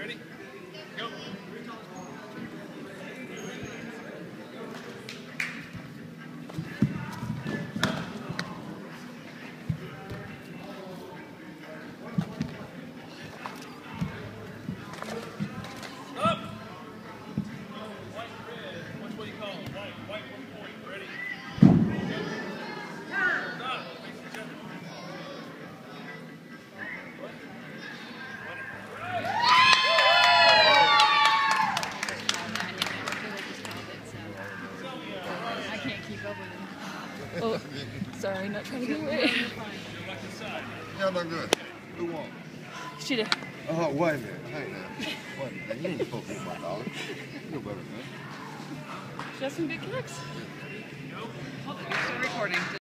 Ready? Oh, sorry, not trying to get away. Y'all done good. Who won? She did. Oh, wait a minute. Hey, now. Wait a minute. You ain't supposed to be my dollar. You know better than that. She has some big kicks. Still recording.